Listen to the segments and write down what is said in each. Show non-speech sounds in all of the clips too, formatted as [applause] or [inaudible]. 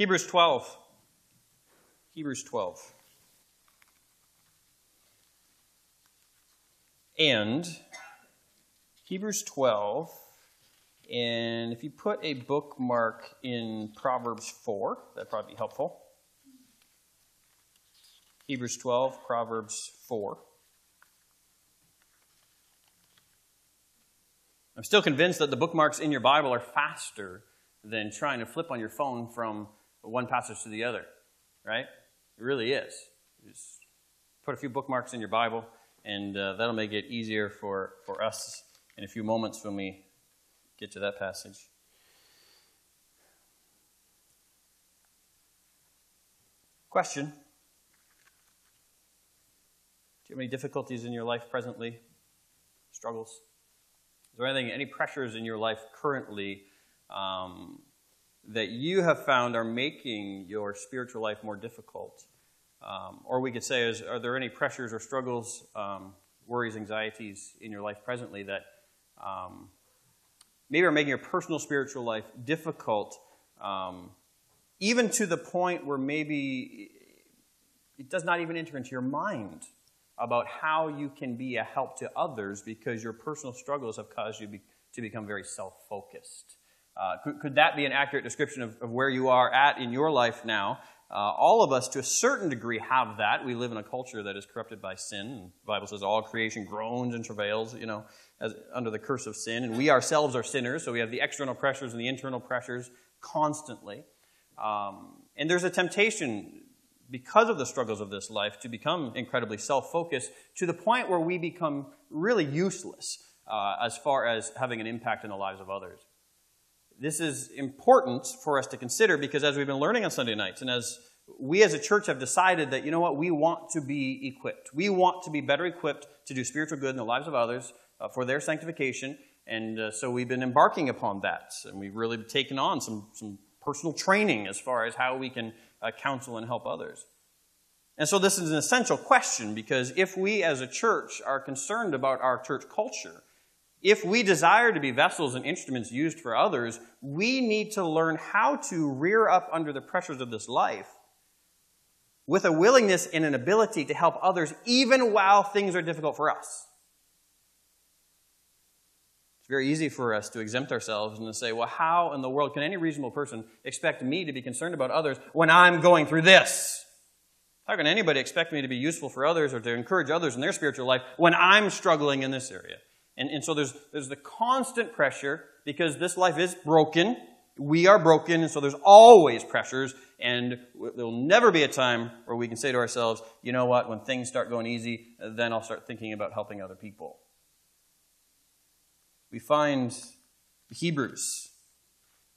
Hebrews 12. Hebrews 12. And Hebrews 12, and if you put a bookmark in Proverbs 4, that'd probably be helpful. Hebrews 12, Proverbs 4. I'm still convinced that the bookmarks in your Bible are faster than trying to flip on your phone from one passage to the other, right? It really is. Just put a few bookmarks in your Bible, and uh, that'll make it easier for, for us in a few moments when we get to that passage. Question Do you have any difficulties in your life presently? Struggles? Is there anything, any pressures in your life currently um, that you have found are making your spiritual life more difficult? Um, or we could say, is, are there any pressures or struggles, um, worries, anxieties in your life presently that um, maybe are making your personal spiritual life difficult, um, even to the point where maybe it does not even enter into your mind about how you can be a help to others because your personal struggles have caused you be, to become very self focused? Uh, could, could, that be an accurate description of, of, where you are at in your life now? Uh, all of us, to a certain degree, have that. We live in a culture that is corrupted by sin. The Bible says all creation groans and travails, you know, as, under the curse of sin. And we ourselves are sinners, so we have the external pressures and the internal pressures constantly. Um, and there's a temptation, because of the struggles of this life, to become incredibly self focused to the point where we become really useless uh, as far as having an impact in the lives of others this is important for us to consider because as we've been learning on Sunday nights, and as we as a church have decided that, you know what, we want to be equipped. We want to be better equipped to do spiritual good in the lives of others uh, for their sanctification. And uh, so we've been embarking upon that. And we've really taken on some, some personal training as far as how we can uh, counsel and help others. And so this is an essential question because if we as a church are concerned about our church culture, if we desire to be vessels and instruments used for others, we need to learn how to rear up under the pressures of this life with a willingness and an ability to help others even while things are difficult for us. It's very easy for us to exempt ourselves and to say, well, how in the world can any reasonable person expect me to be concerned about others when I'm going through this? How can anybody expect me to be useful for others or to encourage others in their spiritual life when I'm struggling in this area? And, and so there's, there's the constant pressure because this life is broken. We are broken, and so there's always pressures, and there will never be a time where we can say to ourselves, you know what, when things start going easy, then I'll start thinking about helping other people. We find the Hebrews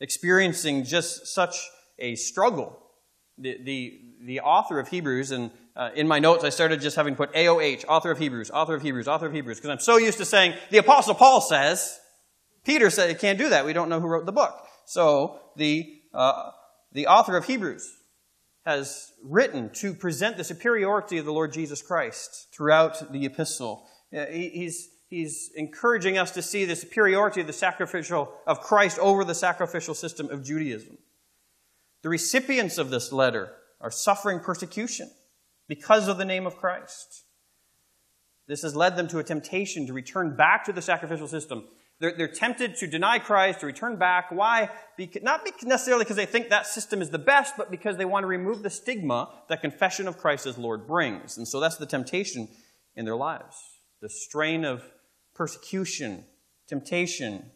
experiencing just such a struggle. The, the, the author of Hebrews, and uh, in my notes, I started just having put AOH, author of Hebrews, author of Hebrews, author of Hebrews, because I'm so used to saying, the Apostle Paul says, Peter said, you can't do that. We don't know who wrote the book. So, the, uh, the author of Hebrews has written to present the superiority of the Lord Jesus Christ throughout the epistle. Uh, he's, he's encouraging us to see the superiority of the sacrificial, of Christ over the sacrificial system of Judaism. The recipients of this letter are suffering persecution because of the name of Christ. This has led them to a temptation to return back to the sacrificial system. They're, they're tempted to deny Christ, to return back. Why? Because, not necessarily because they think that system is the best, but because they want to remove the stigma that confession of Christ as Lord brings. And so that's the temptation in their lives. The strain of persecution, temptation,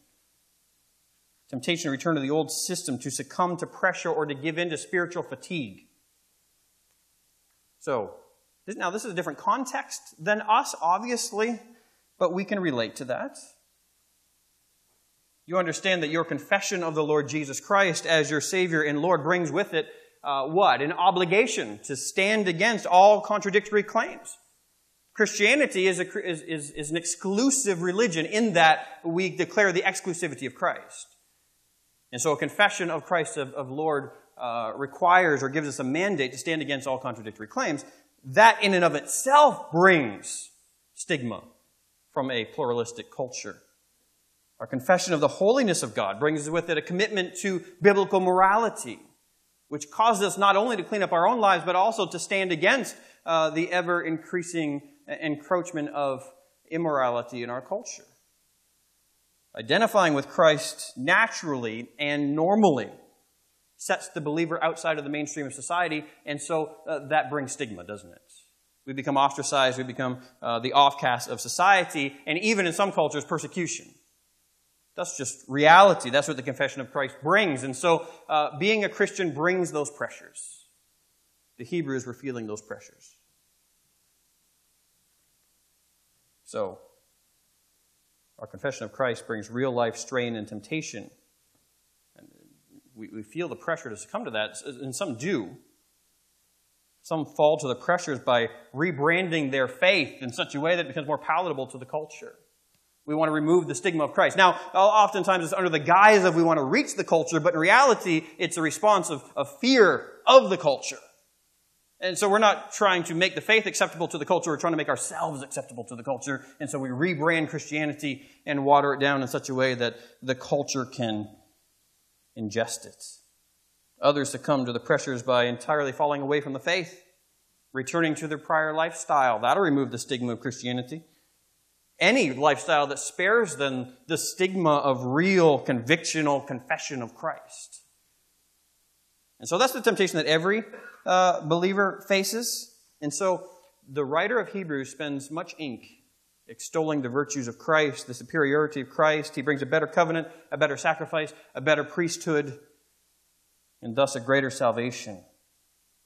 temptation to return to the old system, to succumb to pressure or to give in to spiritual fatigue. So, now this is a different context than us, obviously, but we can relate to that. You understand that your confession of the Lord Jesus Christ as your Savior and Lord brings with it uh, what? An obligation to stand against all contradictory claims. Christianity is, a, is, is, is an exclusive religion in that we declare the exclusivity of Christ. And so a confession of Christ of, of Lord uh, requires or gives us a mandate to stand against all contradictory claims, that in and of itself brings stigma from a pluralistic culture. Our confession of the holiness of God brings with it a commitment to biblical morality. which causes us not only to clean up our own lives, but also to stand against uh, the ever increasing encroachment of immorality in our culture. Identifying with Christ naturally and normally sets the believer outside of the mainstream of society, and so uh, that brings stigma, doesn't it? We become ostracized, we become uh, the offcast of society, and even in some cultures, persecution. That's just reality. That's what the confession of Christ brings. And so, uh, being a Christian brings those pressures. The Hebrews were feeling those pressures. So, our confession of Christ brings real life strain and temptation. And we, we feel the pressure to succumb to that, and some do. Some fall to the pressures by rebranding their faith in such a way that it becomes more palatable to the culture. We want to remove the stigma of Christ. Now, oftentimes it's under the guise of we want to reach the culture, but in reality, it's a response of, of fear of the culture. And so we're not trying to make the faith acceptable to the culture, we're trying to make ourselves acceptable to the culture. And so we rebrand Christianity and water it down in such a way that the culture can ingest it. Others succumb to the pressures by entirely falling away from the faith, returning to their prior lifestyle. That'll remove the stigma of Christianity any lifestyle that spares them the stigma of real convictional confession of Christ. And so that's the temptation that every uh, believer faces. And so the writer of Hebrews spends much ink extolling the virtues of Christ, the superiority of Christ. He brings a better covenant, a better sacrifice, a better priesthood, and thus a greater salvation.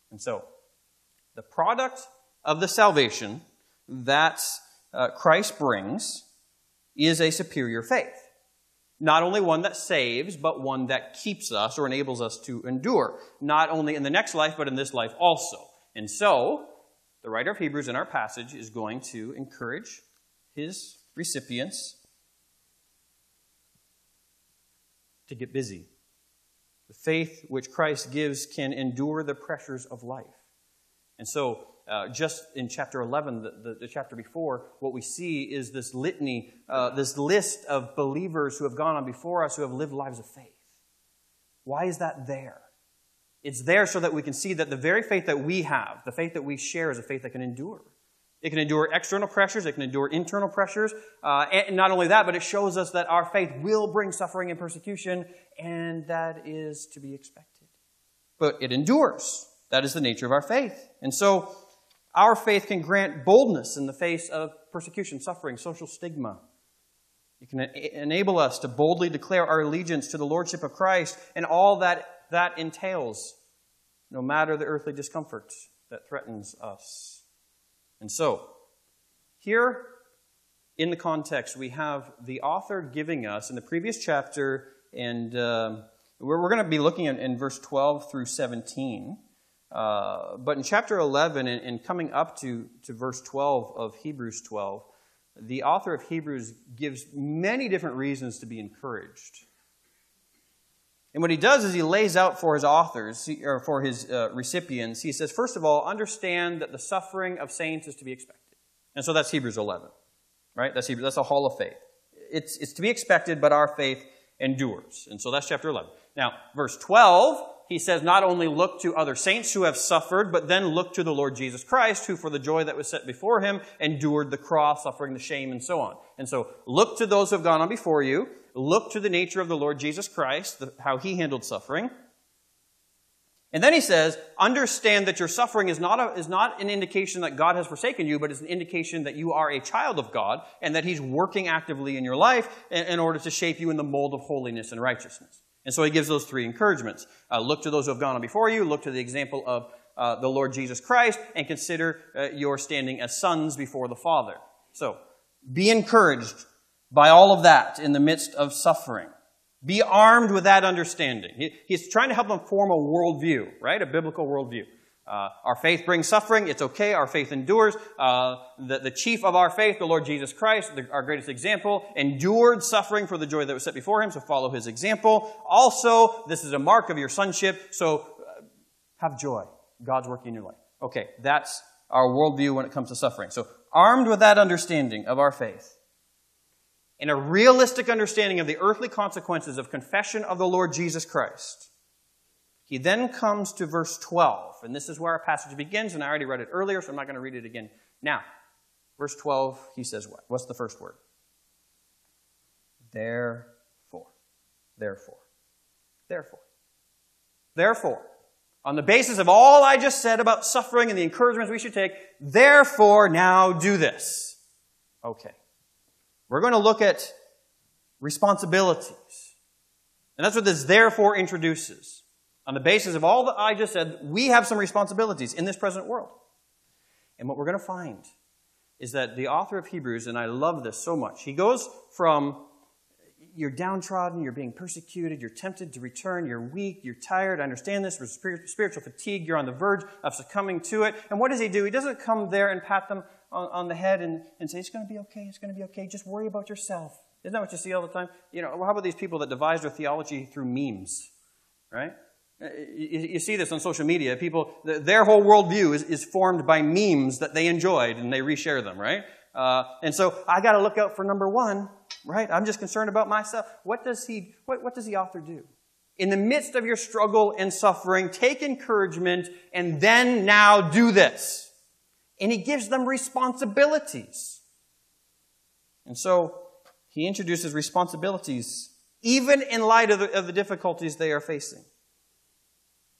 And so, the product of the salvation that uh, Christ brings is a superior faith. Not only one that saves, but one that keeps us or enables us to endure, not only in the next life, but in this life also. And so, the writer of Hebrews in our passage is going to encourage his recipients to get busy. The faith which Christ gives can endure the pressures of life. And so, uh, just in chapter 11, the, the, the, chapter before, what we see is this litany, uh, this list of believers who have gone on before us who have lived lives of faith. Why is that there? It's there so that we can see that the very faith that we have, the faith that we share, is a faith that can endure. It can endure external pressures, it can endure internal pressures. Uh, and not only that, but it shows us that our faith will bring suffering and persecution, and that is to be expected. But it endures. That is the nature of our faith. And so, our faith can grant boldness in the face of persecution, suffering, social stigma. It can enable us to boldly declare our allegiance to the Lordship of Christ and all that that entails, no matter the earthly discomfort that threatens us. And so, here in the context, we have the author giving us in the previous chapter, and uh, we're, we're going to be looking at in verse 12 through 17. Uh, but in chapter 11 and, and, coming up to, to verse 12 of Hebrews 12, the author of Hebrews gives many different reasons to be encouraged. And what he does is he lays out for his authors, or for his uh, recipients, he says, first of all, understand that the suffering of saints is to be expected. And so that's Hebrews 11, right? That's Hebrews, that's a hall of faith. It's, it's to be expected, but our faith endures. And so that's chapter 11. Now, verse 12 he says not only look to other saints who have suffered, but then look to the Lord Jesus Christ, who for the joy that was set before him endured the cross, suffering the shame, and so on. And so look to those who have gone on before you. Look to the nature of the Lord Jesus Christ, the, how he handled suffering. And then he says, understand that your suffering is not, a, is not an indication that God has forsaken you, but it's an indication that you are a child of God and that he's working actively in your life in, in order to shape you in the mold of holiness and righteousness. And so he gives those three encouragements. Uh, look to those who have gone on before you, look to the example of uh, the Lord Jesus Christ, and consider uh, your standing as sons before the Father. So, be encouraged by all of that in the midst of suffering. Be armed with that understanding. He, he's trying to help them form a worldview, right? A biblical worldview. Uh, our faith brings suffering. It's okay. Our faith endures. Uh, the, the chief of our faith, the Lord Jesus Christ, the, our greatest example, endured suffering for the joy that was set before him, so follow his example. Also, this is a mark of your sonship, so uh, have joy. God's working in your life. Okay, that's our worldview when it comes to suffering. So, armed with that understanding of our faith, and a realistic understanding of the earthly consequences of confession of the Lord Jesus Christ, He then comes to verse 12, and this is where our passage begins, and I already read it earlier, so I'm not going to read it again now. Verse 12, he says what? What's the first word? Therefore. Therefore. Therefore. Therefore. On the basis of all I just said about suffering and the encouragements we should take, therefore now do this. Okay. We're going to look at responsibilities. And that's what this therefore introduces. On the basis of all that I just said, we have some responsibilities in this present world. And what we're going to find is that the author of Hebrews, and I love this so much, he goes from you're downtrodden, you're being persecuted, you're tempted to return, you're weak, you're tired. I understand this. Spiritual fatigue, you're on the verge of succumbing to it. And what does he do? He doesn't come there and pat them on, on the head and, and say, It's going to be okay, it's going to be okay. Just worry about yourself. Isn't that what you see all the time? You know, how about these people that devise their theology through memes, right? You, you see this on social media. People, their whole worldview is, is formed by memes that they enjoyed and they reshare them, right? Uh, and so I got to look out for number one, right? I'm just concerned about myself. What does he, what, what does the author do? In the midst of your struggle and suffering, take encouragement and then now do this. And he gives them responsibilities. And so he introduces responsibilities even in light of the, of the difficulties they are facing.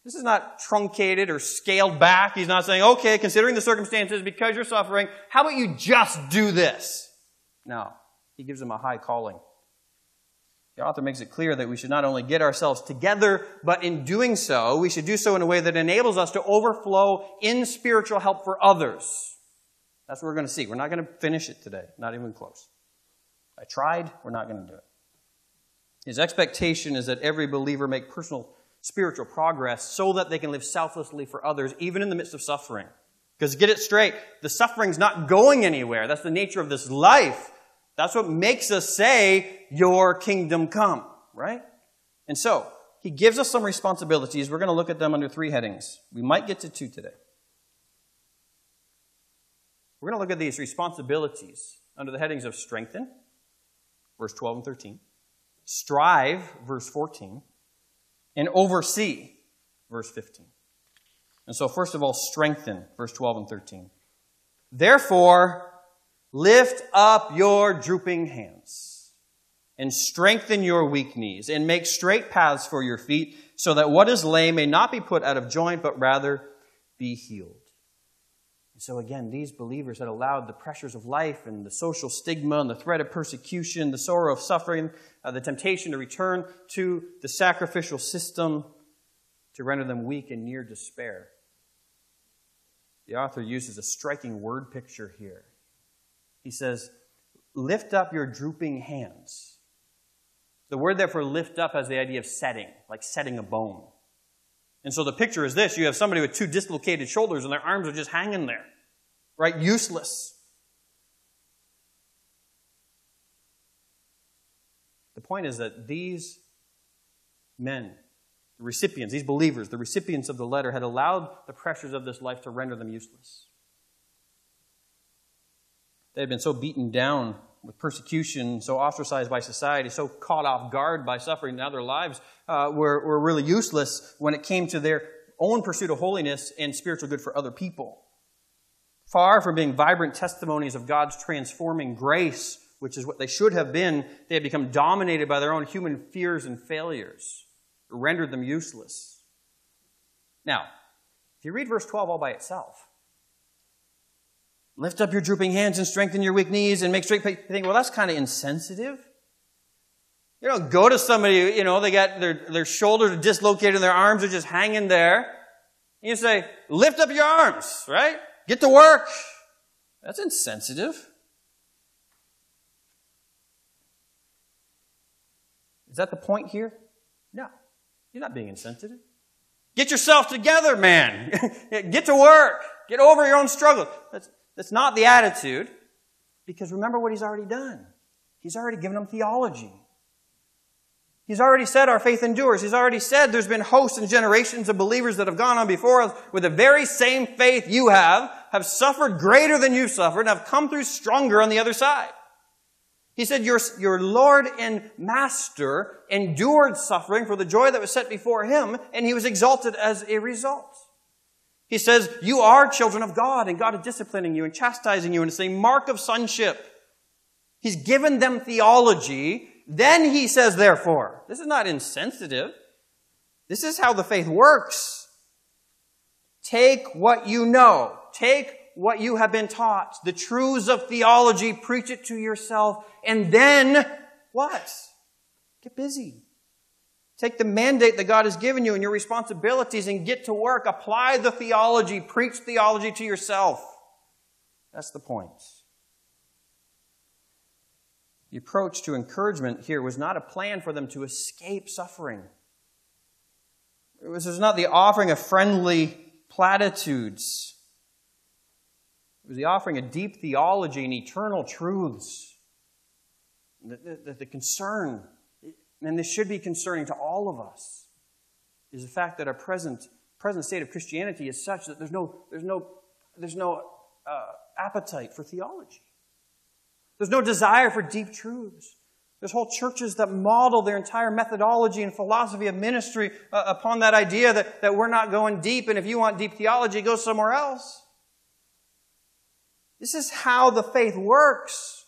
This is not truncated or scaled back. He's not saying, okay, considering the circumstances, because you're suffering, how about you just do this? No. He gives them a high calling. The author makes it clear that we should not only get ourselves together, but in doing so, we should do so in a way that enables us to overflow in spiritual help for others. That's what we're going to see. We're not going to finish it today. Not even close. I tried. We're not going to do it. His expectation is that every believer make personal spiritual progress so that they can live selflessly for others, even in the midst of suffering. Because get it straight, the suffering's not going anywhere. That's the nature of this life. That's what makes us say, Your kingdom come, right? And so, he gives us some responsibilities. We're going to look at them under three headings. We might get to two today. We're going to look at these responsibilities under the headings of strengthen, verse 12 and 13, strive, verse 14, and oversee, verse 15. And so, first of all, strengthen, verse 12 and 13. Therefore, lift up your drooping hands and strengthen your weak knees and make straight paths for your feet so that what is lame may not be put out of joint, but rather be healed. So again, these believers had allowed the pressures of life and the social stigma and the threat of persecution, the sorrow of suffering, uh, the temptation to return to the sacrificial system to render them weak and near despair. The author uses a striking word picture here. He says, Lift up your drooping hands. The word there for lift up has the idea of setting, like setting a bone. And so the picture is this you have somebody with two dislocated shoulders and their arms are just hanging there right? Useless. The point is that these men, the recipients, these believers, the recipients of the letter, had allowed the pressures of this life to render them useless. They had been so beaten down with persecution, so ostracized by society, so caught off guard by suffering, now their lives uh, were, were really useless when it came to their own pursuit of holiness and spiritual good for other people. Far from being vibrant testimonies of God's transforming grace, which is what they should have been, they had become dominated by their own human fears and failures. Rendered them useless. Now, if you read verse 12 all by itself, lift up your drooping hands and strengthen your weak knees and make straight. You think, well, that's kind of insensitive. You know, go to somebody, you know, they got their, their shoulders dislocated and their arms are just hanging there. And You say, lift up your arms, right? Get to work. That's insensitive. Is that the point here? No. You're not being insensitive. Get yourself together, man. [laughs] Get to work. Get over your own struggles. That's, that's not the attitude. Because remember what he's already done. He's already given them theology. He's already said our faith endures. He's already said there's been hosts and generations of believers that have gone on before us with the very same faith you have, have suffered greater than you've suffered, and have come through stronger on the other side. He said, your, your Lord and Master endured suffering for the joy that was set before him, and he was exalted as a result. He says, You are children of God, and God is disciplining you and chastising you, and it's a mark of sonship. He's given them theology. Then he says, Therefore, this is not insensitive. This is how the faith works. Take what you know. Take what you have been taught, the truths of theology, preach it to yourself, and then what? Get busy. Take the mandate that God has given you and your responsibilities and get to work. Apply the theology, preach theology to yourself. That's the point. The approach to encouragement here was not a plan for them to escape suffering. It was, it was not the offering of friendly platitudes. It was the offering of deep theology and eternal truths. The, the, the, concern, and this should be concerning to all of us, is the fact that our present, present state of Christianity is such that there's no, there's no, there's no uh, appetite for theology. There's no desire for deep truths. There's whole churches that model their entire methodology and philosophy of ministry uh, upon that idea that, that we're not going deep, and if you want deep theology, go somewhere else. This is how the faith works.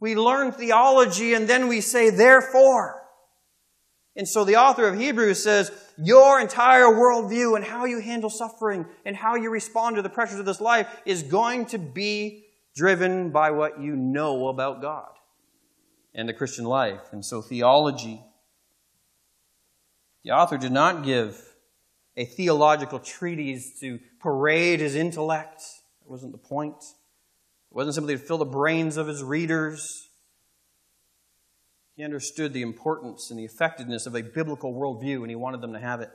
We learn theology and then we say, therefore. And so the author of Hebrews says, your entire worldview and how you handle suffering and how you respond to the pressures of this life is going to be driven by what you know about God and the Christian life. And so, theology. The author did not give a theological treatise to parade his intellect. That wasn't the point. It wasn't simply to fill the brains of his readers. He understood the importance and the effectiveness of a biblical worldview, and he wanted them to have it.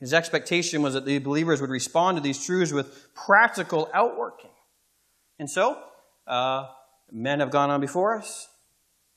His expectation was that the believers would respond to these truths with practical outworking. And so, uh, men have gone on before us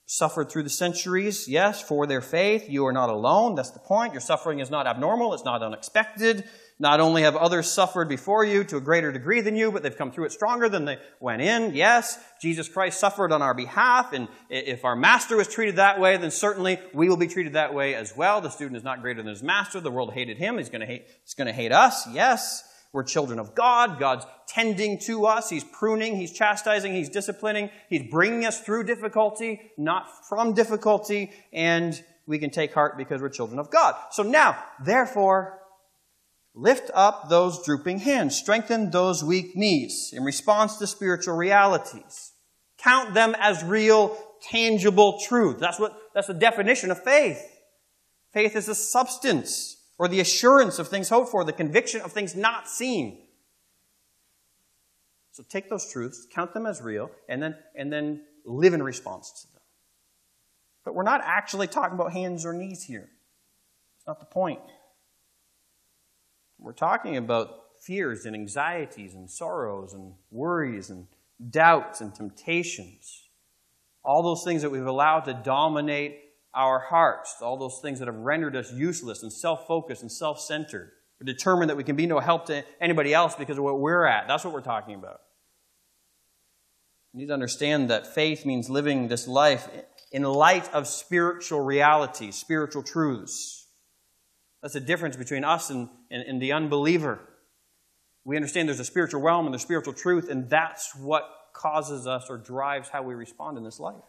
suffered through the centuries, yes, for their faith. You are not alone. That's the point. Your suffering is not abnormal. It's not unexpected. Not only have others suffered before you to a greater degree than you, but they've come through it stronger than they went in. Yes, Jesus Christ suffered on our behalf, and if our master was treated that way, then certainly we will be treated that way as well. The student is not greater than his master. The world hated him. He's going to hate, he's going to hate us. Yes. We're children of God. God's tending to us. He's pruning. He's chastising. He's disciplining. He's bringing us through difficulty, not from difficulty. And we can take heart because we're children of God. So now, therefore, lift up those drooping hands. Strengthen those weak knees in response to spiritual realities. Count them as real, tangible truth. That's what, that's the definition of faith. Faith is a substance or the assurance of things hoped for, the conviction of things not seen. So take those truths, count them as real, and then, and then live in response to them. But we're not actually talking about hands or knees here. It's not the point. We're talking about fears and anxieties and sorrows and worries and doubts and temptations. All those things that we've allowed to dominate our hearts, all those things that have rendered us useless and self focused and self centered. Determined that we can be no help to anybody else because of what we're at. That's what we're talking about. You need to understand that faith means living this life in light of spiritual realities, spiritual truths. That's the difference between us and, and, and the unbeliever. We understand there's a spiritual realm and there's spiritual truth, and that's what causes us or drives how we respond in this life.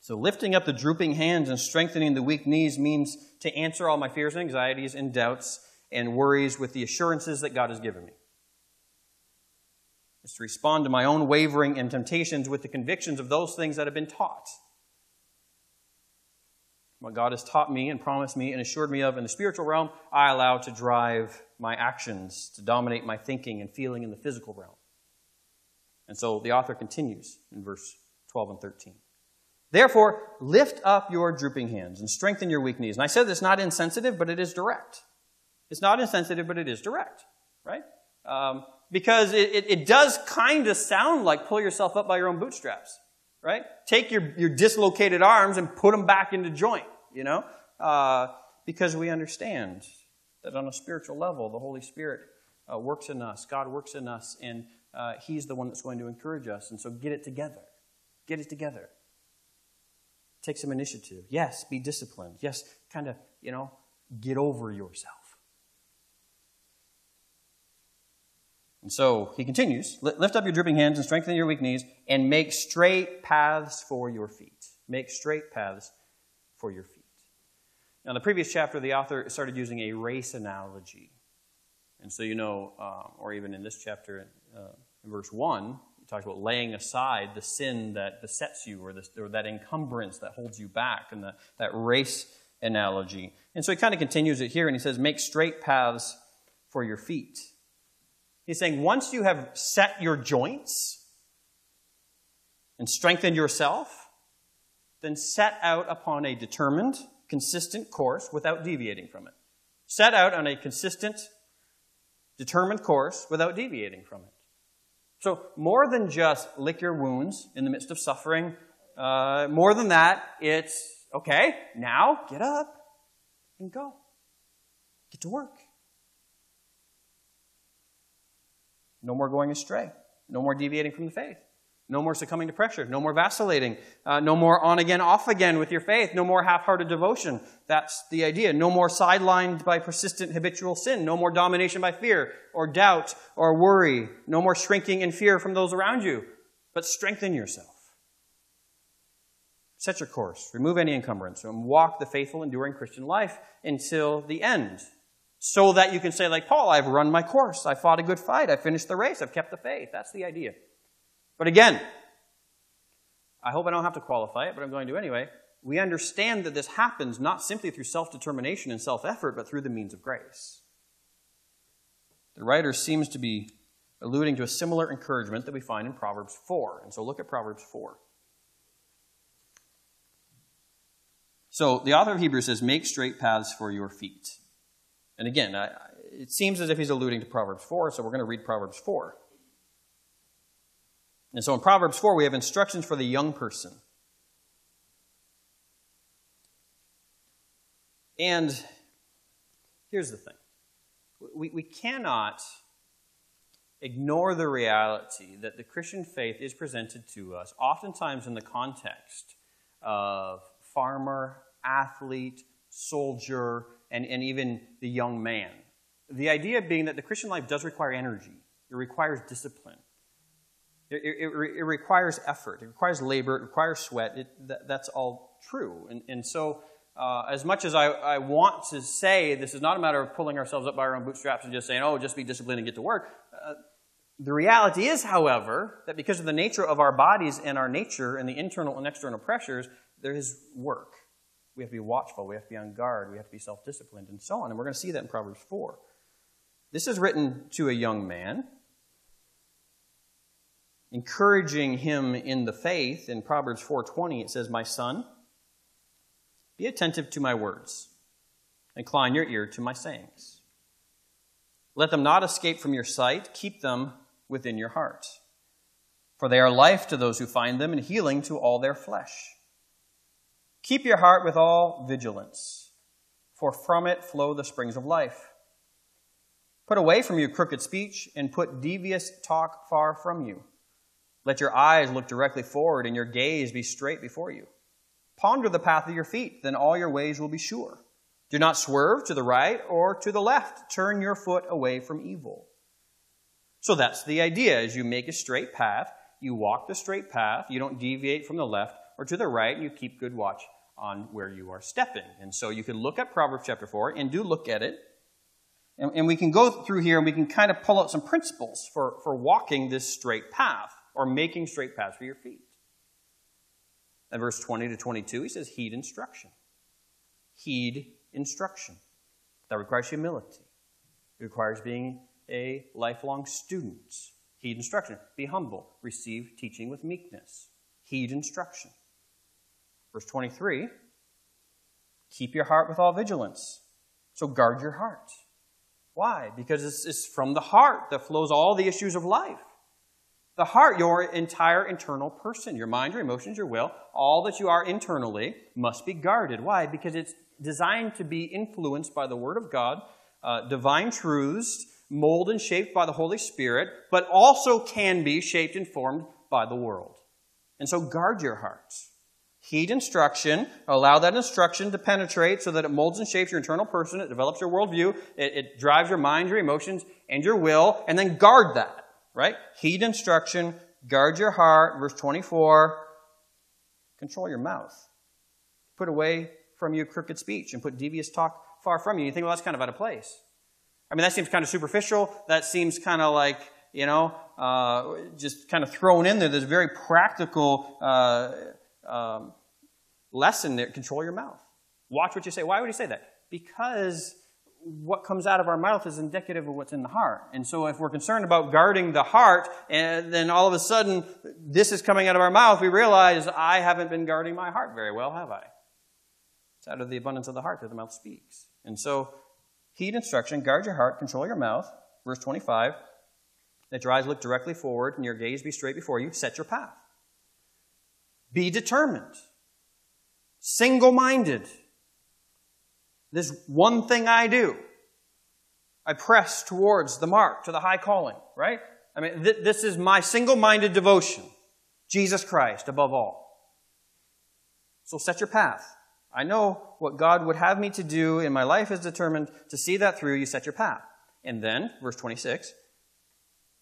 So, lifting up the drooping hands and strengthening the weak knees means to answer all my fears and anxieties and doubts and worries with the assurances that God has given me. It's to respond to my own wavering and temptations with the convictions of those things that have been taught. What God has taught me and promised me and assured me of in the spiritual realm, I allow to drive my actions, to dominate my thinking and feeling in the physical realm. And so the author continues in verse 12 and 13. Therefore, lift up your drooping hands and strengthen your weak knees. And I said it's not insensitive, but it is direct. It's not insensitive, but it is direct, right? Um, because it, it, it does kind of sound like pull yourself up by your own bootstraps, right? Take your, your dislocated arms and put them back into joint, you know? Uh, because we understand that on a spiritual level, the Holy Spirit uh, works in us, God works in us, and uh, He's the one that's going to encourage us. And so get it together. get it together. Take some initiative. Yes, be disciplined. Yes, kind of, you know, get over yourself. And so he continues Lift up your dripping hands and strengthen your weak knees, and make straight paths for your feet. Make straight paths for your feet. Now, in the previous chapter, the author started using a race analogy. And so, you know, uh, or even in this chapter, uh, in verse 1, he talks about laying aside the sin that besets you or, this, or that encumbrance that holds you back, and the, that race analogy. And so he kind of continues it here, and he says, Make straight paths for your feet. He's saying, once you have set your joints and strengthened yourself, then set out upon a determined, consistent course without deviating from it. Set out on a consistent, determined course without deviating from it. So, more than just lick your wounds in the midst of suffering, uh, more than that, it's okay, now get up and go. Get to work. No more going astray. No more deviating from the faith. No more succumbing to pressure. No more vacillating. Uh, no more on again, off again with your faith. No more half hearted devotion. That's the idea. No more sidelined by persistent habitual sin. No more domination by fear or doubt or worry. No more shrinking in fear from those around you. But strengthen yourself. Set your course. Remove any encumbrance and walk the faithful, enduring Christian life until the end. So that you can say, like Paul, I've run my course. I fought a good fight. I finished the race. I've kept the faith. That's the idea. But again, I hope I don't have to qualify it, but I'm going to anyway. We understand that this happens not simply through self determination and self effort, but through the means of grace. The writer seems to be alluding to a similar encouragement that we find in Proverbs 4. And so look at Proverbs 4. So the author of Hebrews says, Make straight paths for your feet. And again, I, it seems as if he's alluding to Proverbs 4, so we're going to read Proverbs 4. And so in Proverbs 4, we have instructions for the young person. And here's the thing we, we cannot ignore the reality that the Christian faith is presented to us, oftentimes in the context of farmer, athlete, soldier, and, and even the young man. The idea being that the Christian life does require energy, it requires discipline. It, it, it, requires effort. It requires labor. It requires sweat. It, that, that's all true. And, and so, uh, as much as I, I, want to say this is not a matter of pulling ourselves up by our own bootstraps and just saying, oh, just be disciplined and get to work. Uh, the reality is, however, that because of the nature of our bodies and our nature and the internal and external pressures, there is work. We have to be watchful. We have to be on guard. We have to be self disciplined and so on. And we're going to see that in Proverbs 4. This is written to a young man, encouraging him in the faith. In Proverbs 4:20 it says, "My son, be attentive to my words. Incline your ear to my sayings. Let them not escape from your sight. Keep them within your heart. For they are life to those who find them and healing to all their flesh." Keep your heart with all vigilance, for from it flow the springs of life. Put away from you crooked speech, and put devious talk far from you. Let your eyes look directly forward, and your gaze be straight before you. Ponder the path of your feet, then all your ways will be sure. Do not swerve to the right or to the left. Turn your foot away from evil. So that's the idea. As you make a straight path, you walk the straight path, you don't deviate from the left or to the right, and you keep good watch on where you are stepping. And so you can look at Proverbs chapter 4 and do look at it. And, and we can go through here and we can kind of pull out some principles for, for walking this straight path or making straight paths for your feet. In verse 20 to 22, he says, Heed instruction. Heed instruction. That requires humility. It requires being a lifelong student. Heed instruction. Be humble. Receive teaching with meekness. Heed instruction. Verse 23 Keep your heart with all vigilance. So guard your heart. Why? Because it's, it's from the heart that flows all the issues of life. The heart, your entire internal person, your mind, your emotions, your will, all that you are internally must be guarded. Why? Because it's designed to be influenced by the Word of God, uh, divine truths, molded and shaped by the Holy Spirit, but also can be shaped and formed by the world. And so guard your hearts. Heed instruction. Allow that instruction to penetrate so that it molds and shapes your internal person. It develops your worldview. It, it drives your mind, your emotions, and your will. And then guard that, right? Heed instruction. Guard your heart. Verse 24. Control your mouth. Put away from you crooked speech and put devious talk far from you. You think, well, that's kind of out of place. I mean, that seems kind of superficial. That seems kind of like, you know, uh, just kind of thrown in there. There's very practical uh, um, lesson there. Control your mouth. Watch what you say. Why would he say that? Because what comes out of our mouth is indicative of what's in the heart. And so if we're concerned about guarding the heart, and then all of a sudden this is coming out of our mouth, we realize I haven't been guarding my heart very well, have I? It's out of the abundance of the heart that the mouth speaks. And so heed instruction, guard your heart, control your mouth. Verse 25. that your eyes look directly forward and your gaze be straight before you. Set your path. Be determined. Single minded. This one thing I do. I press towards the mark, to the high calling, right? I mean, th- this is my single minded devotion. Jesus Christ above all. So set your path. I know what God would have me to do, and my life is determined to see that through. You set your path. And then, verse 26,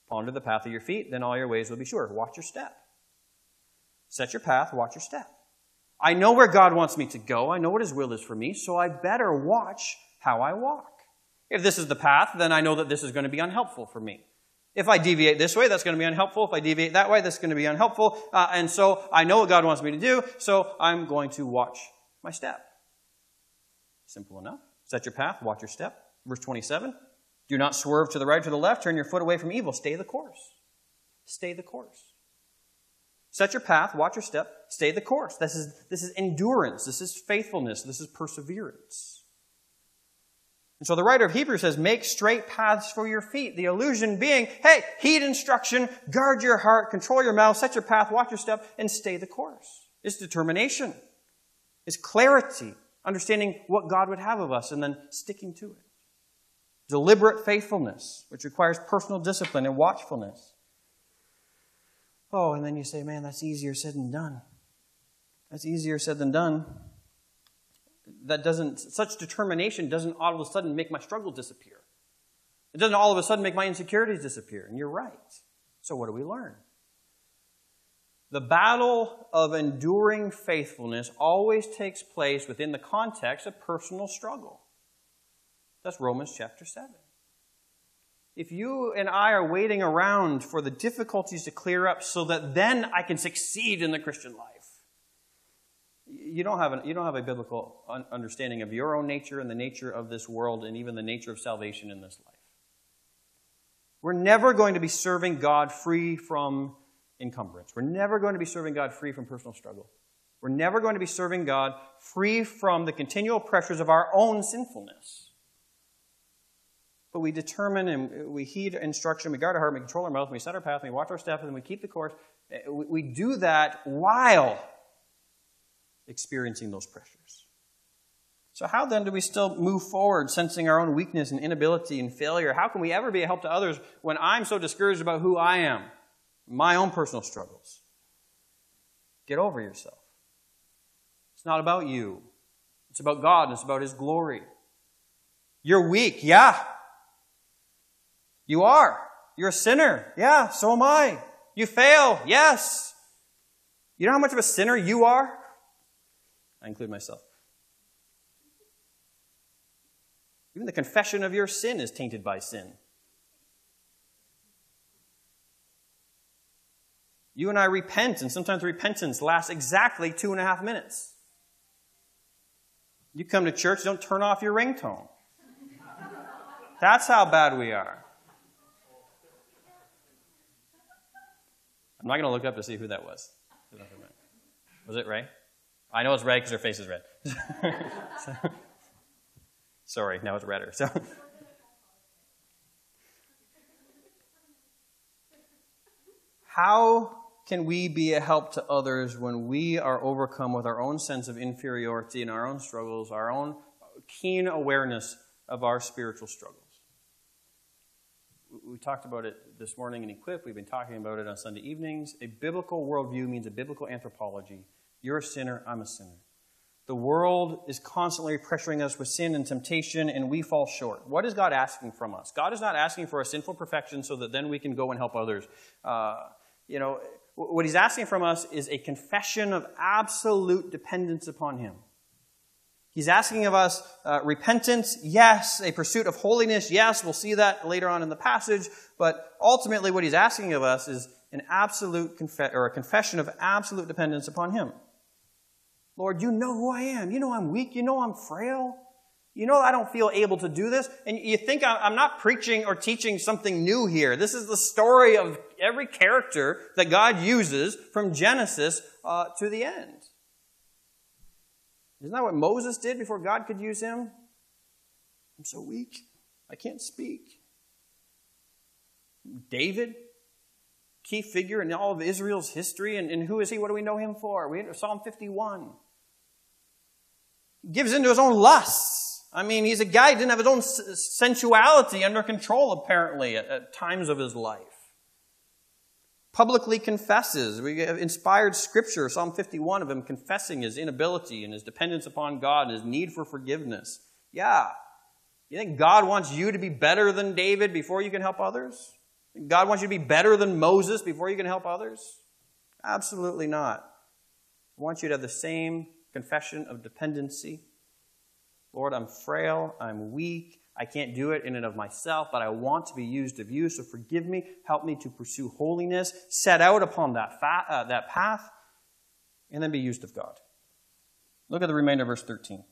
ponder the path of your feet, then all your ways will be sure. Watch your step. Set your path, watch your step. I know where God wants me to go. I know what His will is for me, so I better watch how I walk. If this is the path, then I know that this is going to be unhelpful for me. If I deviate this way, that's going to be unhelpful. If I deviate that way, that's going to be unhelpful. Uh, and so I know what God wants me to do, so I'm going to watch my step. Simple enough. Set your path, watch your step. Verse 27 Do not swerve to the right or to the left, turn your foot away from evil. Stay the course. Stay the course. Set your path, watch your step, stay the course. This is, this is endurance, this is faithfulness, this is perseverance. And so the writer of Hebrews says, make straight paths for your feet. The illusion being, hey, heed instruction, guard your heart, control your mouth, set your path, watch your step, and stay the course. It's determination. It's clarity, understanding what God would have of us and then sticking to it. Deliberate faithfulness, which requires personal discipline and watchfulness. Oh, and then you say, man, that's easier said than done. That's easier said than done. That doesn't, such determination doesn't all of a sudden make my struggle disappear. It doesn't all of a sudden make my insecurities disappear. And you're right. So what do we learn? The battle of enduring faithfulness always takes place within the context of personal struggle. That's Romans chapter 7 if you and I are waiting around for the difficulties to clear up so that then I can succeed in the Christian life, you don't have, an, you don't have a biblical understanding of your own nature and the nature of this world and even the nature of salvation in this life. We're never going to be serving God free from encumbrance. We're never going to be serving God free from personal struggle. We're never going to be serving God free from the continual pressures of our own sinfulness but we determine and we heed instruction, we guard our heart, we control our mouth, we set our path, we watch our step, and we keep the course. Eh, we do that while experiencing those pressures. So, how then do we still move forward, sensing our own weakness and inability and failure? How can we ever be a help to others when I'm so discouraged about who I am, my own personal struggles? Get over yourself. It's not about you, it's about God, and it's about His glory. You're weak, yeah. You are. You're a sinner. Yeah, so am I. You fail. Yes. You know how much of a sinner you are? I include myself. Even the confession of your sin is tainted by sin. You and I repent, and sometimes repentance lasts exactly two and a half minutes. You come to church, don't turn off your ringtone. That's how bad we are. I'm not going to look up to see who that was. Was it Ray? I know it's red because her face is red. so, [laughs] sorry, now it's redder. So. How can we be a help to others when we are overcome with our own sense of inferiority and our own struggles, our own keen awareness of our spiritual struggles? We talked about it this morning in Equip. We've been talking about it on Sunday evenings. A biblical worldview means a biblical anthropology. You're a sinner, I'm a sinner. The world is constantly pressuring us with sin and temptation, and we fall short. What is God asking from us? God is not asking for a sinful perfection so that then we can go and help others. Uh, you know, what He's asking from us is a confession of absolute dependence upon Him. He's asking of us uh, repentance, yes. A pursuit of holiness, yes. We'll see that later on in the passage. But ultimately, what he's asking of us is an absolute or a confession of absolute dependence upon Him. Lord, you know who I am. You know I'm weak. You know I'm frail. You know I don't feel able to do this. And you think I'm not preaching or teaching something new here. This is the story of every character that God uses from Genesis uh, to the end. Isn't that what Moses did before God could use him? I'm so weak. I can't speak. David, key figure in all of Israel's history. And, and who is he? What do we know him for? We Psalm 51 gives into his own lusts. I mean, he's a guy who didn't have his own sensuality under control, apparently, at, at times of his life. Publicly confesses. We have inspired scripture, Psalm 51, of him confessing his inability and his dependence upon God and his need for forgiveness. Yeah. You think God wants you to be better than David before you can help others? God wants you to be better than Moses before you can help others? Absolutely not. He wants you to have the same confession of dependency. Lord, I'm frail, I'm weak, I can't do it in and of myself, but I want to be used of you, so forgive me, help me to pursue holiness, set out upon that, fa- uh, that path, and then be used of God. Look at the remainder of verse 13.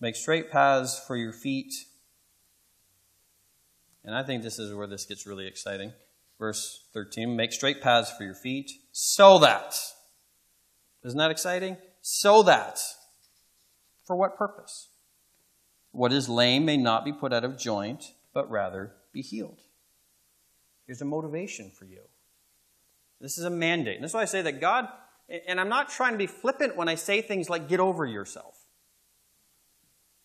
Make straight paths for your feet. And I think this is where this gets really exciting. Verse 13 Make straight paths for your feet, so that isn't that exciting? So that. For what purpose? What is lame may not be put out of joint, but rather be healed. Here's a motivation for you. This is a mandate. And that's why I say that God, and I'm not trying to be flippant when I say things like get over yourself.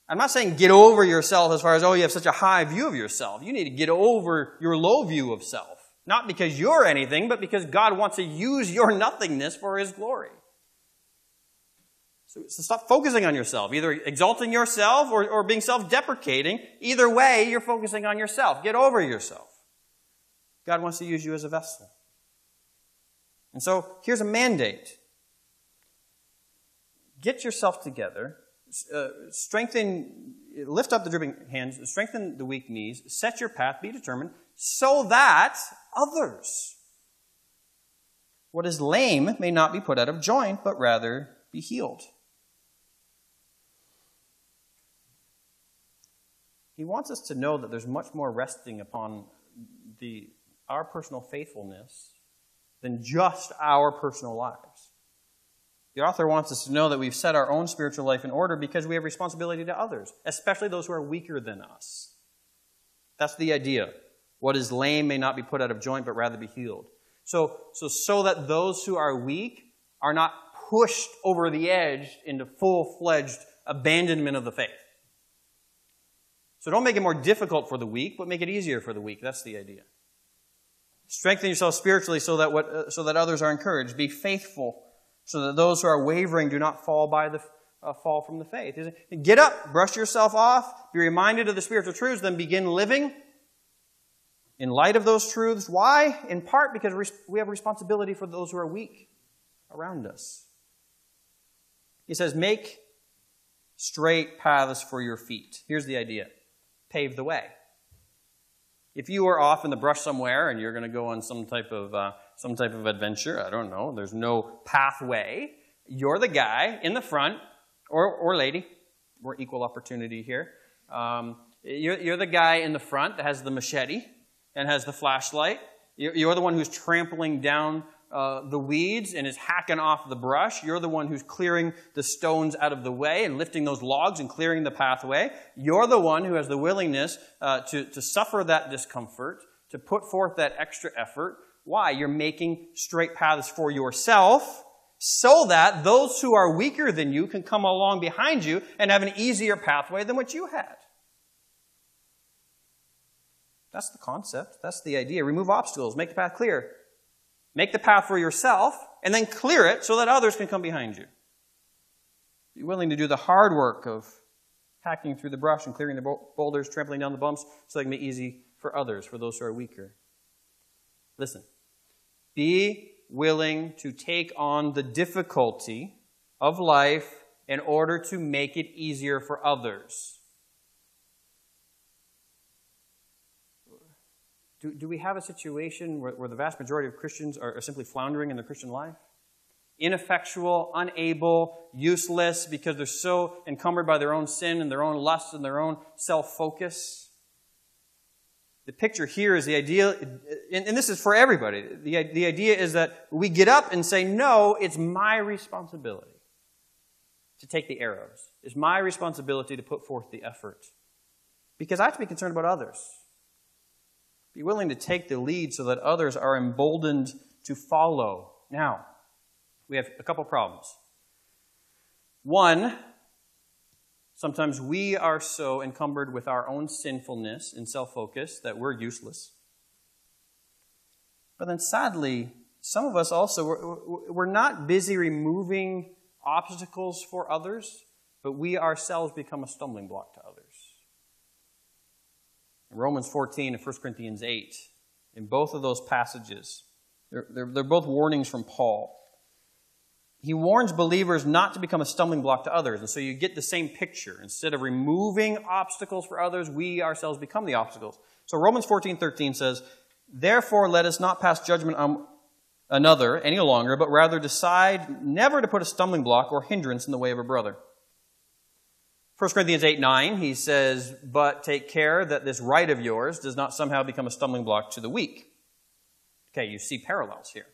I'm not saying get over yourself as far as, oh, you have such a high view of yourself. You need to get over your low view of self. Not because you're anything, but because God wants to use your nothingness for His glory. So, so stop focusing on yourself, either exalting yourself or, or being self deprecating. Either way, you're focusing on yourself. Get over yourself. God wants to use you as a vessel. And so here's a mandate get yourself together, uh, strengthen, lift up the dripping hands, strengthen the weak knees, set your path, be determined, so that others, what is lame may not be put out of joint, but rather be healed. He wants us to know that there's much more resting upon the, our personal faithfulness than just our personal lives. The author wants us to know that we've set our own spiritual life in order because we have responsibility to others, especially those who are weaker than us. That's the idea. What is lame may not be put out of joint, but rather be healed. So, so, so that those who are weak are not pushed over the edge into full fledged abandonment of the faith. So don't make it more difficult for the weak, but make it easier for the weak. That's the idea. Strengthen yourself spiritually so that, what, uh, so that others are encouraged. Be faithful so that those who are wavering do not fall by the uh, fall from the faith. Get up, brush yourself off, be reminded of the spiritual truths, then begin living in light of those truths. Why? In part because we have responsibility for those who are weak around us. He says, Make straight paths for your feet. Here's the idea pave the way. If you are off in the brush somewhere and you're going to go on some type of uh, some type of adventure, I don't know, there's no pathway. You're the guy in the front, or or lady. We're equal opportunity here. Um, you're, you're the guy in the front that has the machete and has the flashlight. You're, you're the one who's trampling down uh, the weeds and is hacking off the brush. You're the one who's clearing the stones out of the way and lifting those logs and clearing the pathway. You're the one who has the willingness uh, to, to suffer that discomfort, to put forth that extra effort. Why? You're making straight paths for yourself so that those who are weaker than you can come along behind you and have an easier pathway than what you had. That's the concept. That's the idea. Remove obstacles. Make the path clear. Make the path for yourself and then clear it so that others can come behind you. Be willing to do the hard work of hacking through the brush and clearing the boulders, trampling down the bumps so they can be easy for others, for those who are weaker. Listen. Be willing to take on the difficulty of life in order to make it easier for others. Do, do we have a situation where, where the vast majority of Christians are, are simply floundering in their Christian life? Ineffectual, unable, useless because they're so encumbered by their own sin and their own lust and their own self focus? The picture here is the idea, and, this is for everybody. The, the idea is that we get up and say, No, it's my responsibility to take the arrows. It's my responsibility to put forth the effort. Because I have to be concerned about others. Be willing to take the lead so that others are emboldened to follow. Now, we have a couple problems. One, sometimes we are so encumbered with our own sinfulness and self focus that we're useless. But then sadly, some of us also, we're, we're not busy removing obstacles for others, but we ourselves become a stumbling block to others. Romans 14 and 1 Corinthians 8, in both of those passages, they're, they're, they're both warnings from Paul. He warns believers not to become a stumbling block to others. And so you get the same picture. Instead of removing obstacles for others, we ourselves become the obstacles. So Romans 14, 13 says, Therefore, let us not pass judgment on another any longer, but rather decide never to put a stumbling block or hindrance in the way of a brother. 1 Corinthians 8 9, he says, But take care that this right of yours does not somehow become a stumbling block to the weak. Okay, you see parallels here.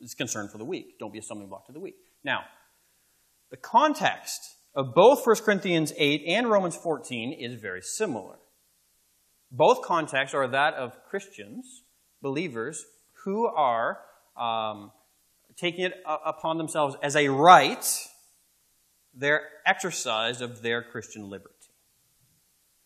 It's concern for the weak. Don't be a stumbling block to the weak. Now, the context of both 1 Corinthians 8 and Romans 14 is very similar. Both contexts are that of Christians, believers, who are um, taking it upon themselves as a right their exercise of their Christian liberty.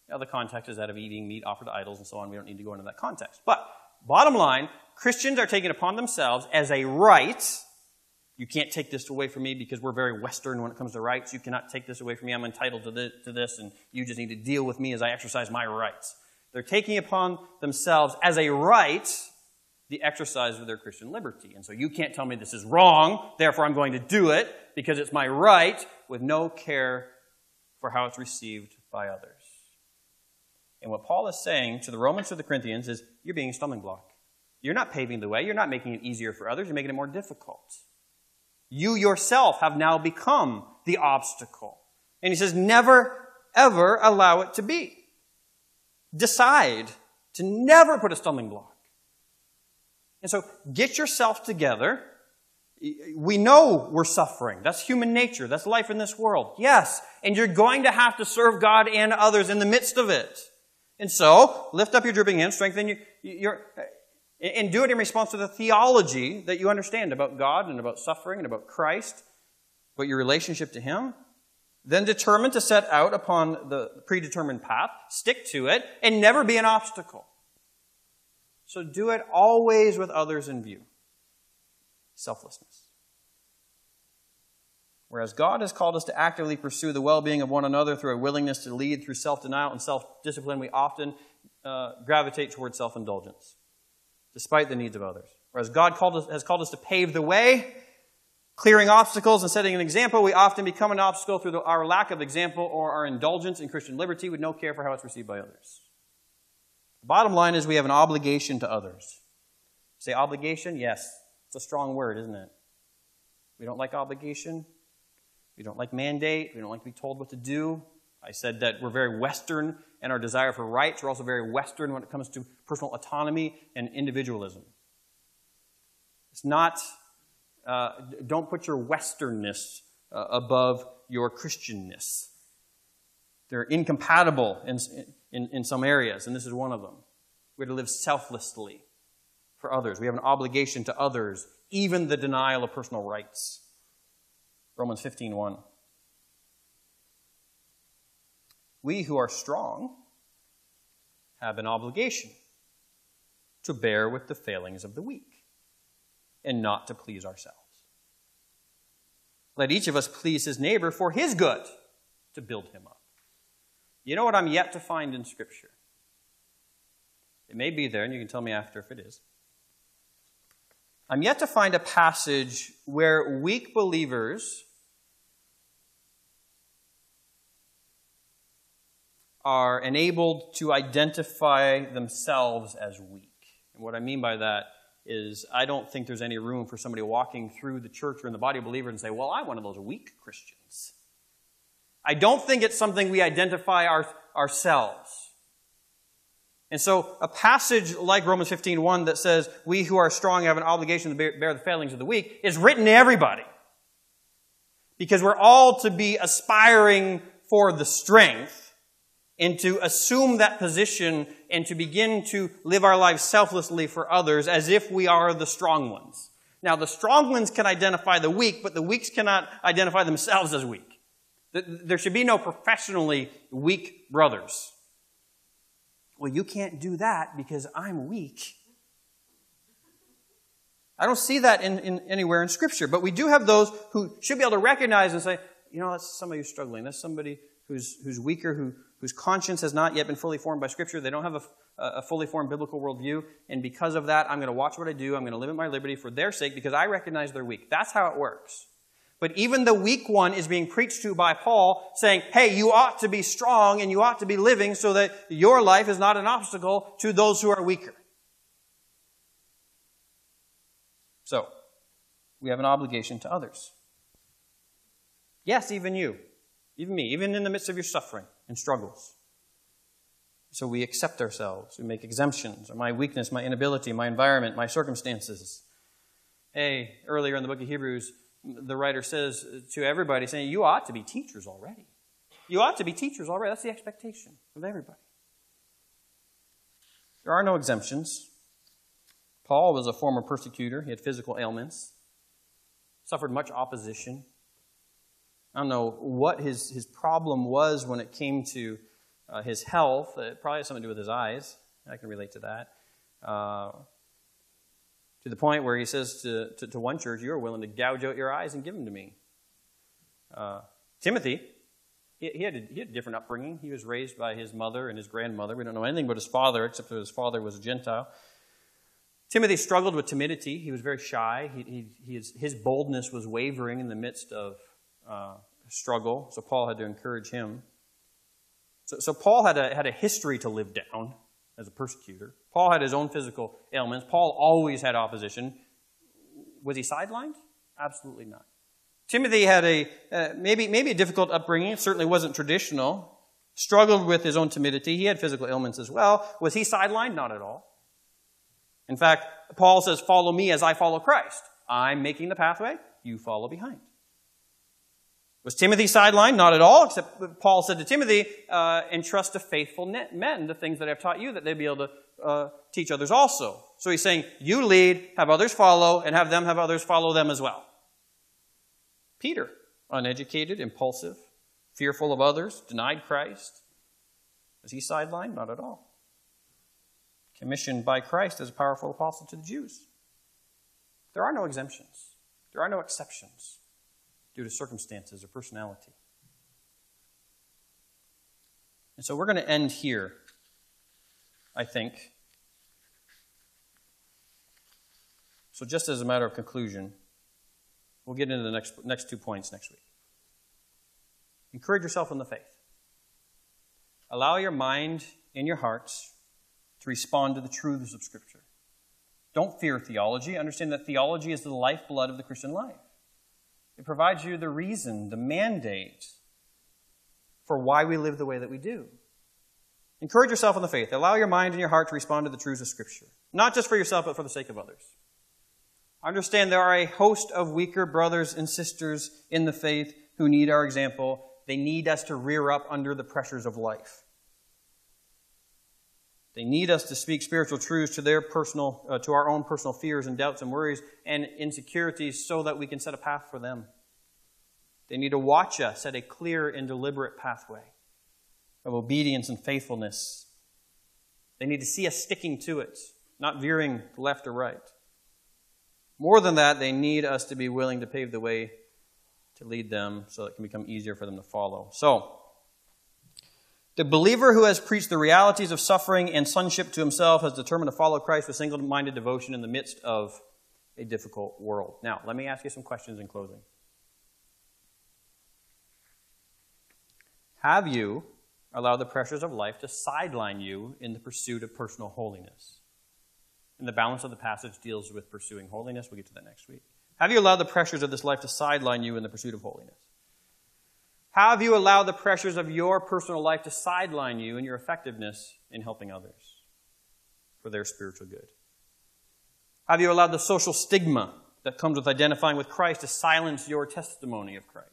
Now, the context is that of eating meat offered to idols and so on. We don't need to go into that context. But, bottom line, Christians are taking upon themselves as a right. You can't take this away from me because we're very Western when it comes to rights. You cannot take this away from me. I'm entitled to this, and you just need to deal with me as I exercise my rights. They're taking upon themselves as a right the exercise of their Christian liberty. And so you can't tell me this is wrong, therefore I'm going to do it because it's my right with no care for how it's received by others. And what Paul is saying to the Romans or the Corinthians is you're being a stumbling block. You're not paving the way, you're not making it easier for others, you're making it more difficult. You yourself have now become the obstacle. And he says, never, ever allow it to be. Decide to never put a stumbling block. And so get yourself together. We know we're suffering. That's human nature. That's life in this world. Yes. And you're going to have to serve God and others in the midst of it. And so, lift up your dripping hands, strengthen your, your, and do it in response to the theology that you understand about God and about suffering and about Christ, about your relationship to Him. Then determine to set out upon the predetermined path, stick to it, and never be an obstacle. So do it always with others in view. Selflessness. Whereas God has called us to actively pursue the well being of one another through a willingness to lead through self denial and self discipline, we often uh, gravitate towards self indulgence, despite the needs of others. Whereas God called us, has called us to pave the way, clearing obstacles and setting an example, we often become an obstacle through the, our lack of example or our indulgence in Christian liberty with no care for how it's received by others. Bottom line is we have an obligation to others. Say obligation? Yes. It's a strong word, isn't it? We don't like obligation. We don't like mandate. We don't like to be told what to do. I said that we're very Western in our desire for rights. We're also very Western when it comes to personal autonomy and individualism. It's not, uh, don't put your Westernness uh, above your Christianness. They're incompatible in, in, in some areas, and this is one of them. We're to live selflessly for others. We have an obligation to others, even the denial of personal rights. Romans 15:1. We who are strong have an obligation to bear with the failings of the weak and not to please ourselves. Let each of us please his neighbor for his good to build him up. You know what I'm yet to find in Scripture? It may be there, and you can tell me after if it is. I'm yet to find a passage where weak believers are enabled to identify themselves as weak. And what I mean by that is I don't think there's any room for somebody walking through the church or in the body of believers and say, Well, I'm one of those weak Christians. I don't think it's something we identify our, ourselves. And so a passage like Romans 15:1 that says, "We who are strong have an obligation to bear, bear the failings of the weak," is written to everybody. Because we're all to be aspiring for the strength and to assume that position and to begin to live our lives selflessly for others as if we are the strong ones. Now, the strong ones can identify the weak, but the weaks cannot identify themselves as weak. There should be no professionally weak brothers. Well, you can't do that because I'm weak. I don't see that in, in, anywhere in Scripture, but we do have those who should be able to recognize and say, you know, that's somebody who's struggling. That's somebody who's, who's weaker, who, whose conscience has not yet been fully formed by Scripture. They don't have a, a fully formed biblical worldview. And because of that, I'm going to watch what I do. I'm going to limit my liberty for their sake because I recognize they're weak. That's how it works. But even the weak one is being preached to by Paul, saying, hey, you ought to be strong and you ought to be living so that your life is not an obstacle to those who are weaker. So, we have an obligation to others. Yes, even you. Even me, even in the midst of your suffering and struggles. So we accept ourselves. We make exemptions. Or my weakness, my inability, my environment, my circumstances. Hey, earlier in the book of Hebrews, the writer says to everybody, saying, You ought to be teachers already. You ought to be teachers already. That's the expectation of everybody. There are no exemptions. Paul was a former persecutor. He had physical ailments, suffered much opposition. I don't know what his, his problem was when it came to uh, his health. It probably has something to do with his eyes. I can relate to that. Uh, to the point where he says to, to, to, one church, You're willing to gouge out your eyes and give them to me. Uh, Timothy, he, he, had a, he had a different upbringing. He was raised by his mother and his grandmother. We don't know anything about his father, except that his father was a Gentile. Timothy struggled with timidity. He was very shy. He, he, his, his boldness was wavering in the midst of uh, struggle, so Paul had to encourage him. So, so Paul had a, had a history to live down as a persecutor. Paul had his own physical ailments. Paul always had opposition. Was he sidelined? Absolutely not. Timothy had a uh, maybe maybe a difficult upbringing. It certainly wasn't traditional. Struggled with his own timidity. He had physical ailments as well. Was he sidelined? Not at all. In fact, Paul says, "Follow me as I follow Christ." I'm making the pathway. You follow behind. Was Timothy sidelined? Not at all, except Paul said to Timothy, uh, entrust to faithful men the things that I've taught you, that they'd be able to uh, teach others also. So he's saying, you lead, have others follow, and have them have others follow them as well. Peter, uneducated, impulsive, fearful of others, denied Christ. Was he sidelined? Not at all. Commissioned by Christ as a powerful apostle to the Jews. There are no exemptions. There are no exceptions due to circumstances or personality. And so we're going to end here, I think. So, just as a matter of conclusion, we'll get into the next, next two points next week. Encourage yourself in the faith. Allow your mind and your hearts to respond to the truths of Scripture. Don't fear theology. Understand that theology is the lifeblood of the Christian life. It provides you the reason, the mandate for why we live the way that we do. Encourage yourself in the faith. Allow your mind and your heart to respond to the truths of Scripture, not just for yourself, but for the sake of others. Understand there are a host of weaker brothers and sisters in the faith who need our example. They need us to rear up under the pressures of life. They need us to speak spiritual truths to their personal, uh, to our own personal fears and doubts and worries and insecurities so that we can set a path for them. They need to watch us at a clear and deliberate pathway of obedience and faithfulness They need to see us sticking to it, not veering left or right. More than that, they need us to be willing to pave the way to lead them so it can become easier for them to follow. So, the believer who has preached the realities of suffering and sonship to himself has determined to follow Christ with single minded devotion in the midst of a difficult world. Now, let me ask you some questions in closing. Have you allowed the pressures of life to sideline you in the pursuit of personal holiness? And the balance of the passage deals with pursuing holiness. We'll get to that next week. Have you allowed the pressures of this life to sideline you in the pursuit of holiness? Have you allowed the pressures of your personal life to sideline you in your effectiveness in helping others for their spiritual good? Have you allowed the social stigma that comes with identifying with Christ to silence your testimony of Christ?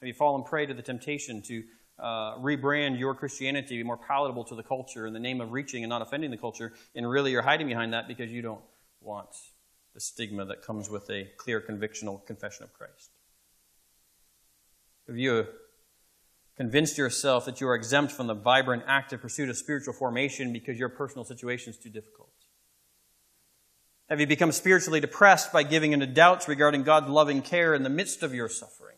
Have you fallen prey to the temptation to uh, rebrand your Christianity to be more palatable to the culture in the name of reaching and not offending the culture, and really you're hiding behind that because you don't want the stigma that comes with a clear convictional confession of Christ? Have you convinced yourself that you are exempt from the vibrant, active pursuit of spiritual formation because your personal situation is too difficult? Have you become spiritually depressed by giving into doubts regarding God's loving care in the midst of your suffering?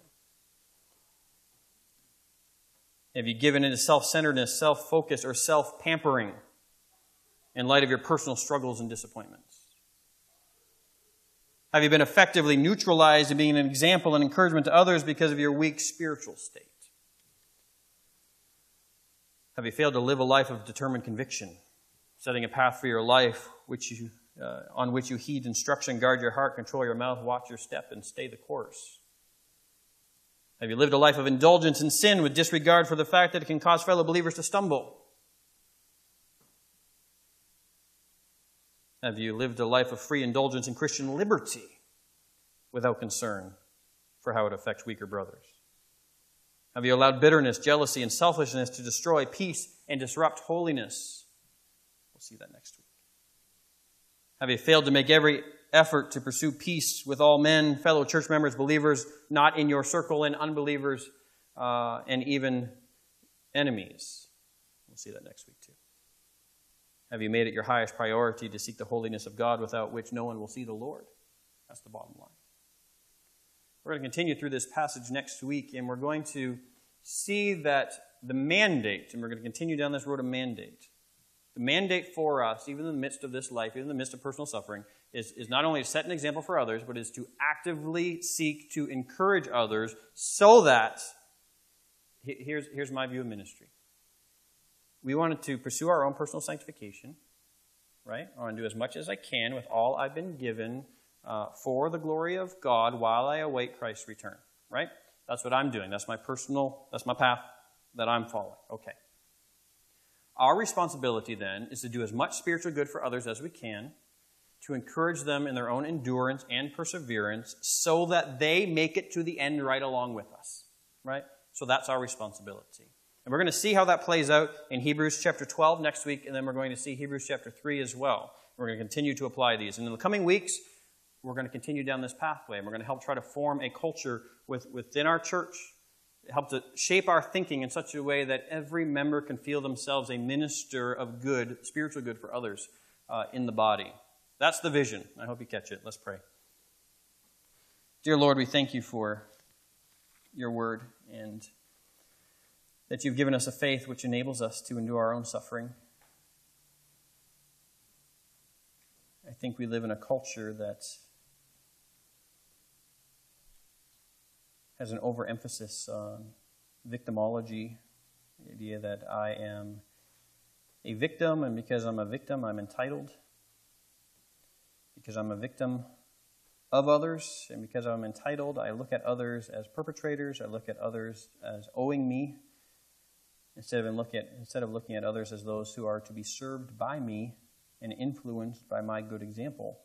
Have you given into self centeredness, self focus, or self pampering in light of your personal struggles and disappointments? Have you been effectively neutralized in being an example and encouragement to others because of your weak spiritual state? Have you failed to live a life of determined conviction, setting a path for your life which you, uh, on which you heed instruction, guard your heart, control your mouth, watch your step, and stay the course? Have you lived a life of indulgence in sin with disregard for the fact that it can cause fellow believers to stumble? Have you lived a life of free indulgence in Christian liberty without concern for how it affects weaker brothers? Have you allowed bitterness, jealousy, and selfishness to destroy peace and disrupt holiness? We'll see that next week. Have you failed to make every effort to pursue peace with all men, fellow church members, believers not in your circle, and unbelievers, uh, and even enemies. We'll see that next week, too. Have you made it your highest priority to seek the holiness of God without which no one will see the Lord? That's the bottom line. We're going to continue through this passage next week, and we're going to see that the mandate, and we're going to continue down this road of mandate. The mandate for us, even in the midst of this life, even in the midst of personal suffering, is, is not only to set an example for others, but is to actively seek to encourage others so that, here's, here's my view of ministry. We wanted to pursue our own personal sanctification, right? I want to do as much as I can with all I've been given uh, for the glory of God while I await Christ's return, right? That's what I'm doing. That's my personal, that's my path that I'm following. Okay. Our responsibility then is to do as much spiritual good for others as we can to encourage them in their own endurance and perseverance so that they make it to the end right along with us. Right? So that's our responsibility. And we're going to see how that plays out in Hebrews chapter 12 next week, and then we're going to see Hebrews chapter 3 as well. We're going to continue to apply these. And in the coming weeks, we're going to continue down this pathway, and we're going to help try to form a culture with, within our church, help to shape our thinking in such a way that every member can feel themselves a minister of good, spiritual good for others uh, in the body. That's the vision. I hope you catch it. Let's pray. Dear Lord, we thank you for your word and that you've given us a faith which enables us to endure our own suffering. I think we live in a culture that has an overemphasis on victimology, the idea that I am a victim, and because I'm a victim, I'm entitled because I'm a victim of others, and because I'm entitled, I look at others as perpetrators, I look at others as owing me, instead of, look at, instead of looking at others as those who are to be served by me and influenced by my good example.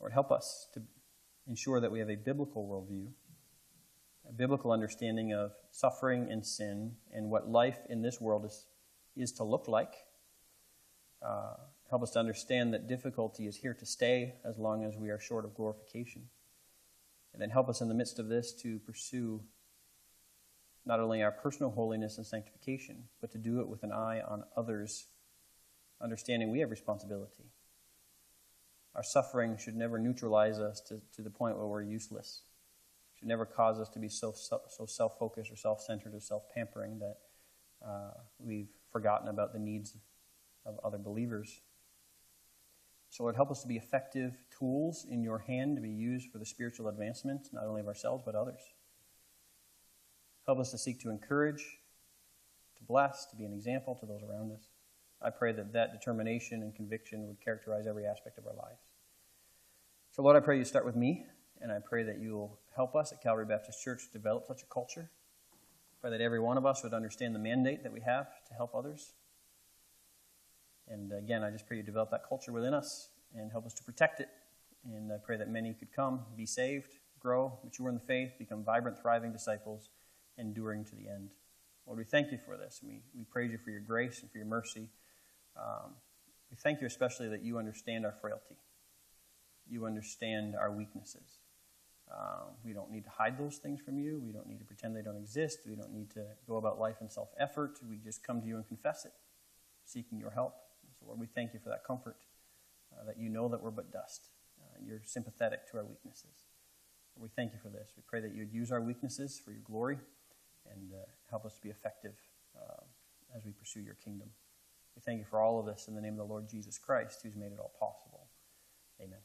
Lord, help us to ensure that we have a biblical worldview, a biblical understanding of suffering and sin, and what life in this world is, is to look like. Uh, Help us to understand that difficulty is here to stay as long as we are short of glorification. And then help us in the midst of this to pursue not only our personal holiness and sanctification, but to do it with an eye on others understanding we have responsibility. Our suffering should never neutralize us to, to the point where we're useless. It should never cause us to be so, so, self focused or self centered or self pampering that uh, we've forgotten about the needs of other believers. So, Lord, help us to be effective tools in your hand to be used for the spiritual advancement, not only of ourselves, but others. Help us to seek to encourage, to bless, to be an example to those around us. I pray that that determination and conviction would characterize every aspect of our lives. So, Lord, I pray you start with me, and I pray that you will help us at Calvary Baptist Church develop such a culture. I pray that every one of us would understand the mandate that we have to help others. And again, I just pray you develop that culture within us and help us to protect it. And I pray that many could come, be saved, grow, mature in the faith, become vibrant, thriving disciples, enduring to the end. Lord, we thank you for this. We, we praise you for your grace and for your mercy. Um, we thank you especially that you understand our frailty. You understand our weaknesses. Um, we don't need to hide those things from you. We don't need to pretend they don't exist. We don't need to go about life in self effort. We just come to you and confess it, seeking your help. So, Lord, we thank you for that comfort, uh, that you know that we're but dust. Uh, you're sympathetic to our weaknesses. We thank you for this. We pray that you'd use our weaknesses for your glory and uh, help us to be effective uh, as we pursue your kingdom. We thank you for all of this in the name of the Lord Jesus Christ, who's made it all possible. Amen.